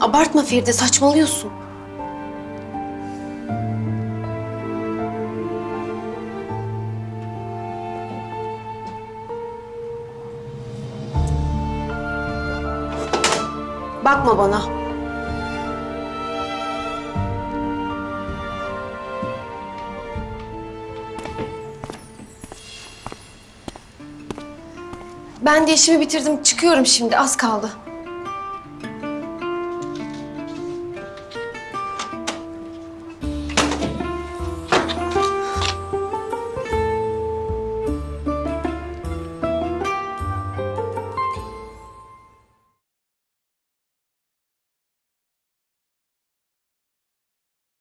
Abartma Feride saçmalıyorsun. Bakma bana. Ben de işimi bitirdim. Çıkıyorum şimdi. Az kaldı.